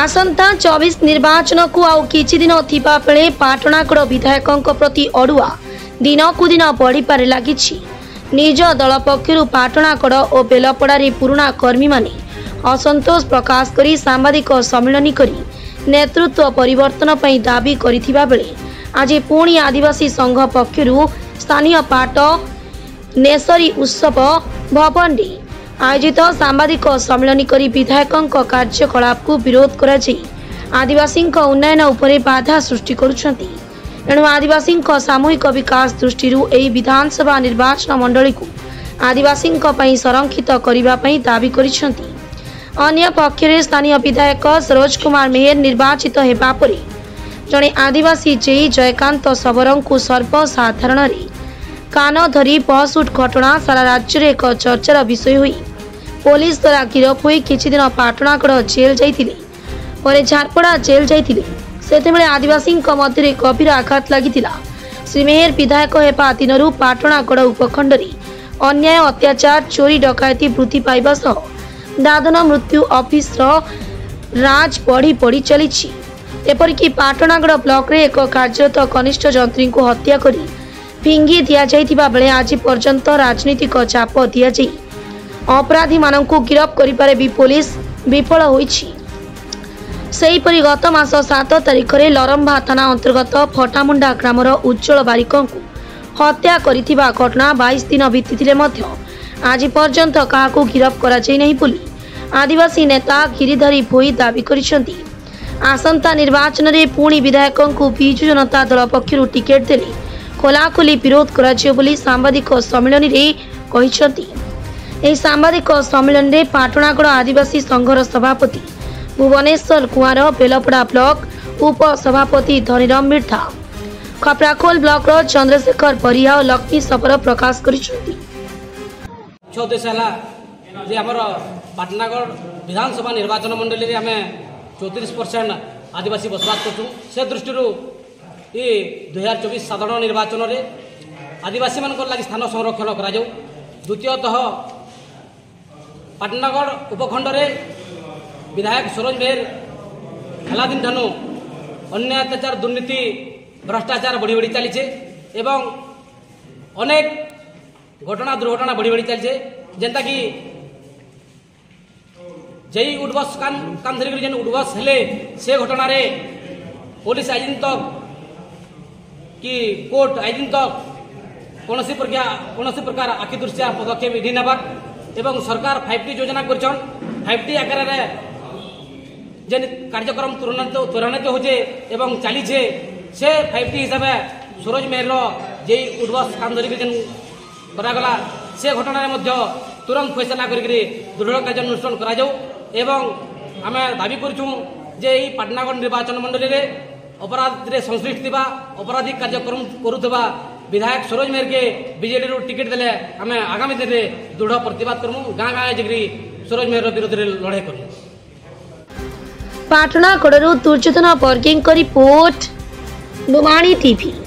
ଆସନ୍ତା ଚବିଶ ନିର୍ବାଚନକୁ ଆଉ କିଛି ଦିନ ଥିବାବେଳେ ପାଟଣାଗଡ଼ ବିଧାୟକଙ୍କ ପ୍ରତି ଅଡ଼ୁଆ ଦିନକୁ ଦିନ ବଢ଼ିବାରେ ଲାଗିଛି ନିଜ ଦଳ ପକ୍ଷରୁ ପାଟଣାଗଡ଼ ଓ ବେଲପଡ଼ାରେ ପୁରୁଣା କର୍ମୀମାନେ ଅସନ୍ତୋଷ ପ୍ରକାଶ କରି ସାମ୍ବାଦିକ ସମ୍ମିଳନୀ କରି ନେତୃତ୍ୱ ପରିବର୍ତ୍ତନ ପାଇଁ ଦାବି କରିଥିବାବେଳେ ଆଜି ପୁଣି ଆଦିବାସୀ ସଂଘ ପକ୍ଷରୁ ସ୍ଥାନୀୟ ପାଟ ନେସରୀ ଉତ୍ସବ ଭବନରେ আয়োজিত সাংবাদিক সম্মিলনী করে বিধায়কঙ্ক কার্যকলাপকু বিরোধ করাযাই আদিবাসীঙ্ক উন্নয়ন উপরে বাধা সৃষ্টি করছেন ଏଣୁ ଆଦିବାସୀଙ୍କ ସାମୂହିକ ବିକାଶ ଦୃଷ୍ଟିରୁ ଏହି ବିଧାନସଭା ନିର୍ବାଚନ ମଣ୍ଡଳୀକୁ ଆଦିବାସୀଙ୍କ ପାଇଁ ସଂରକ୍ଷିତ କରିବା ପାଇଁ ଦାବି କରିଛନ୍ତି ଅନ୍ୟ ପକ୍ଷରେ ସ୍ଥାନୀୟ ବିଧାୟକ ସରୋଜ କୁମାର ମେହେର ନିର୍ବାଚିତ ହେବା ପରେ ଜଣେ ଆଦିବାସୀ ଜେଇ ଜୟକାନ୍ତ ଶବରଙ୍କୁ ସର୍ବସାଧାରଣରେ କାନ ଧରି ବସ୍ ଘଟଣା ସାରା ରାଜ୍ୟରେ ଏକ ଚର୍ଚ୍ଚାର ବିଷୟ ହୋଇ ପୋଲିସ ଦ୍ୱାରା ଗିରଫ ହୋଇ କିଛିଦିନ ପାଟଣାଗଡ଼ ଜେଲ୍ ଯାଇଥିଲେ ପରେ ଝାରପଡ଼ା ଜେଲ୍ ଯାଇଥିଲେ ସେତେବେଳେ ଆଦିବାସୀଙ୍କ ମଧ୍ୟରେ ଗଭୀର ଆଘାତ ଲାଗିଥିଲା ଶ୍ରୀ ମେହେର ବିଧାୟକ ହେବା ଦିନରୁ ପାଟଣାଗଡ଼ ଉପଖଣ୍ଡରେ ଅନ୍ୟାୟ ଅତ୍ୟାଚାର ଚୋରି ଡକାୟତି ବୃଦ୍ଧି ପାଇବା ସହ ଦାଦନ ମୃତ୍ୟୁ ଅଫିସର ରାଜ ବଢ଼ି ବଢ଼ି ଚାଲିଛି ଏପରିକି ପାଟଣାଗଡ଼ ବ୍ଲକରେ ଏକ କାର୍ଯ୍ୟରତ କନିଷ୍ଠ ଯନ୍ତ୍ରୀଙ୍କୁ ହତ୍ୟା କରି ଫିଙ୍ଗି ଦିଆଯାଇଥିବା ବେଳେ ଆଜି ପର୍ଯ୍ୟନ୍ତ ରାଜନୈତିକ ଚାପ ଦିଆଯାଇ ଅପରାଧୀ ମାନଙ୍କୁ ଗିରଫ କରିବାରେ ବି ପୋଲିସ ବିଫଳ ହୋଇଛି ସେହିପରି ଗତ ମାସ ସାତ ତାରିଖରେ ଲରମ୍ଭା ଥାନା ଅନ୍ତର୍ଗତ ଫଟାମୁଣ୍ଡା ଗ୍ରାମର ଉଜ୍ଜଳ ବାରିକଙ୍କୁ ହତ୍ୟା କରିଥିବା ଘଟଣା ବାଇଶ ଦିନ ବିତିଥିଲେ ମଧ୍ୟ ଆଜି ପର୍ଯ୍ୟନ୍ତ କାହାକୁ ଗିରଫ କରାଯାଇ ନାହିଁ ବୋଲି ଆଦିବାସୀ ନେତା ଗିରିଧରୀ ଭୋଇ ଦାବି କରିଛନ୍ତି ଆସନ୍ତା ନିର୍ବାଚନରେ ପୁଣି ବିଧାୟକଙ୍କୁ ବିଜୁ ଜନତା ଦଳ ପକ୍ଷରୁ ଟିକେଟ୍ ଦେଲେ ଖୋଲାଖୋଲି ବିରୋଧ କରାଯିବ ବୋଲି ସାମ୍ବାଦିକ ସମ୍ମିଳନୀରେ କହିଛନ୍ତି ए सम्मेलन रे पाटणागड आदिवासी संघर सभापति भुवनेश्वर कुँ बेलपडा ब्लक उपसभापति धनीरम खपराखोल ब्लक र चन्द्रशेखर परिह लक्ष्मी सफर प्रकाश गरिदि आदिवासी बसवास गर्छु दुई हजार चौबिस साधारण निर्वाचन आदिवासी संरक्षण द्वितीयतः पटनागढ़ उपखंड विधायक सुरज बेहर हालादिन ठानु अन्या अत्याचार दुर्नीति भ्रष्टाचार बढ़ी बढ़ी चलीचे एवं अनेक घटना दुर्घटना बढ़ी बढ़ी चलीचे जेनता कि जई उडवास काम धरिक उडवास हेले से घटना रे पुलिस आईजी तक कि कोर्ट आईजी तक कौन सी प्रक्रिया कौन सी प्रकार आखिदृशिया पदक्षेप विधि नेबार এবং সরকার ফাইভ টি যোজনা করছেন ফাইভ টি আকারে যে কার্যক্রম ত্বরান্বিত ত্বরান্বিত হচ্ছে এবং চালিছে সে ফাইভ টি হিসাবে সুরজ মেহর যে উদ্বস কাম ধরি যে করাগলা সে ঘটনার মধ্যে তুরন্ত ফয়সলা করি দৃঢ় কার্যানুষ্ঠান করা যাও এবং আমি দাবি করছু যে এই পাটনাগড় নির্বাচন মন্ডলী অপরাধে সংশ্লিষ্ট অপরাধিক কার্যক্রম করুবা विधायक सरोज मेहर के बीजेडी टिकेट देले आम आगामी दिन में दृढ़ प्रतिवाद करमु गाँ गाँ जी सरोज मेहर विरोध में लड़ाई करूँ पाटणागड़ दुर्योधन बर्गे रिपोर्ट डुमाणी टीवी